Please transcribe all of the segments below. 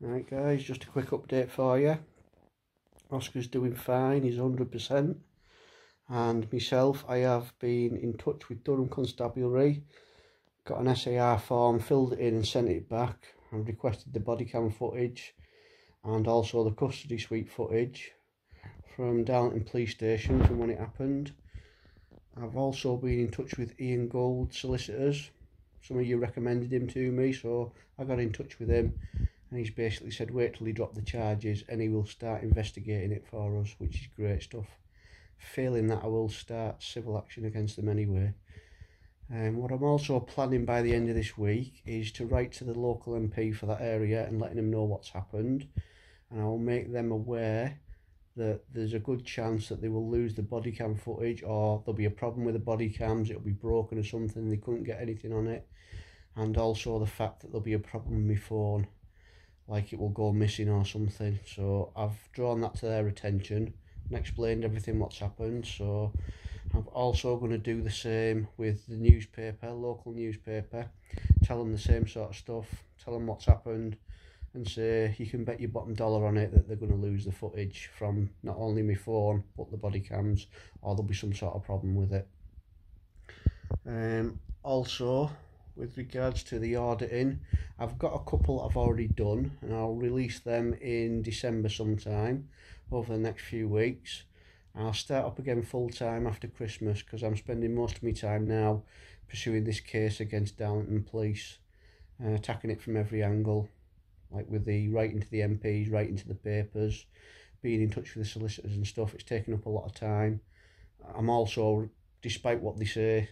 Right guys, just a quick update for you. Oscar's doing fine, he's 100%. And myself, I have been in touch with Durham Constabulary, got an SAR form, filled it in and sent it back. I've requested the body cam footage and also the custody suite footage from Darlington Police Station from when it happened. I've also been in touch with Iain Gould solicitors. Some of you recommended him to me, so I got in touch with him and he's basically said wait till he drop the charges and he will start investigating it for us which is great stuff. Failing that I will start civil action against them anyway. And um, what I'm also planning by the end of this week is to write to the local MP for that area and letting them know what's happened. And I will make them aware that there's a good chance that they will lose the body cam footage or there'll be a problem with the body cams it'll be broken or something they couldn't get anything on it. And also the fact that there'll be a problem with my phone like it will go missing or something. So I've drawn that to their attention and explained everything what's happened. So I'm also going to do the same with the newspaper local newspaper tell them the same sort of stuff tell them what's happened and say you can bet your bottom dollar on it that they're going to lose the footage from not only my phone but the body cams or there'll be some sort of problem with it. Um also with regards to the auditing I've got a couple I've already done and I'll release them in December sometime over the next few weeks. I'll start up again full time after Christmas because I'm spending most of my time now pursuing this case against Darlington Police uh, attacking it from every angle like with the writing to the MPs writing to the papers being in touch with the solicitors and stuff. It's taken up a lot of time. I'm also despite what they say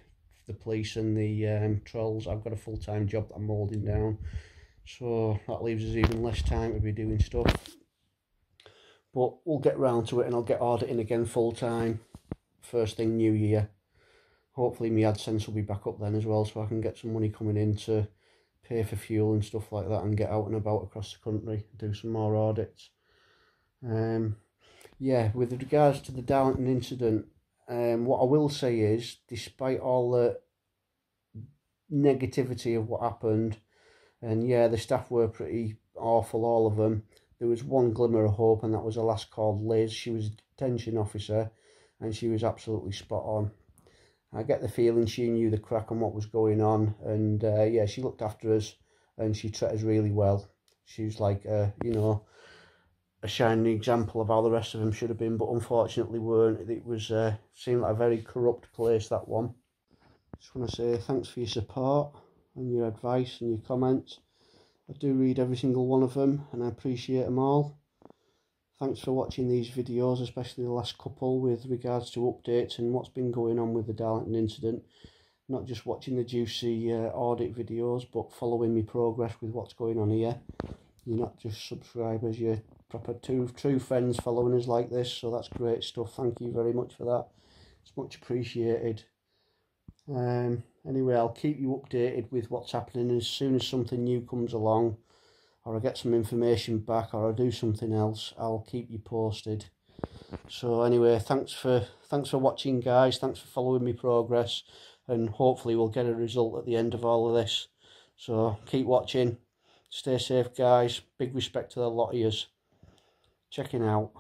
the police and the um, trolls. I've got a full-time job that I'm holding down. So that leaves us even less time to be doing stuff. But we'll get round to it and I'll get auditing again full-time. First thing new year. Hopefully my AdSense will be back up then as well so I can get some money coming in to pay for fuel and stuff like that and get out and about across the country. Do some more audits. Um, yeah, with regards to the Darlington incident, um, what I will say is, despite all the negativity of what happened, and yeah, the staff were pretty awful, all of them, there was one glimmer of hope, and that was a last called Liz. She was a detention officer, and she was absolutely spot on. I get the feeling she knew the crack and what was going on, and uh, yeah, she looked after us, and she treated us really well. She was like, uh, you know, a shining example of how the rest of them should have been, but unfortunately weren't. It was uh, seemed like a very corrupt place, that one. Just want to say thanks for your support and your advice and your comments. I do read every single one of them and I appreciate them all. Thanks for watching these videos, especially the last couple with regards to updates and what's been going on with the Darlington incident. Not just watching the juicy uh, audit videos, but following me progress with what's going on here. You're not just subscribers, you're proper two true friends following us like this so that's great stuff thank you very much for that it's much appreciated um anyway i'll keep you updated with what's happening as soon as something new comes along or i get some information back or i do something else i'll keep you posted. So anyway thanks for thanks for watching guys. Thanks for following me progress and hopefully we'll get a result at the end of all of this. So keep watching. Stay safe guys. Big respect to the lot of yous. Checking out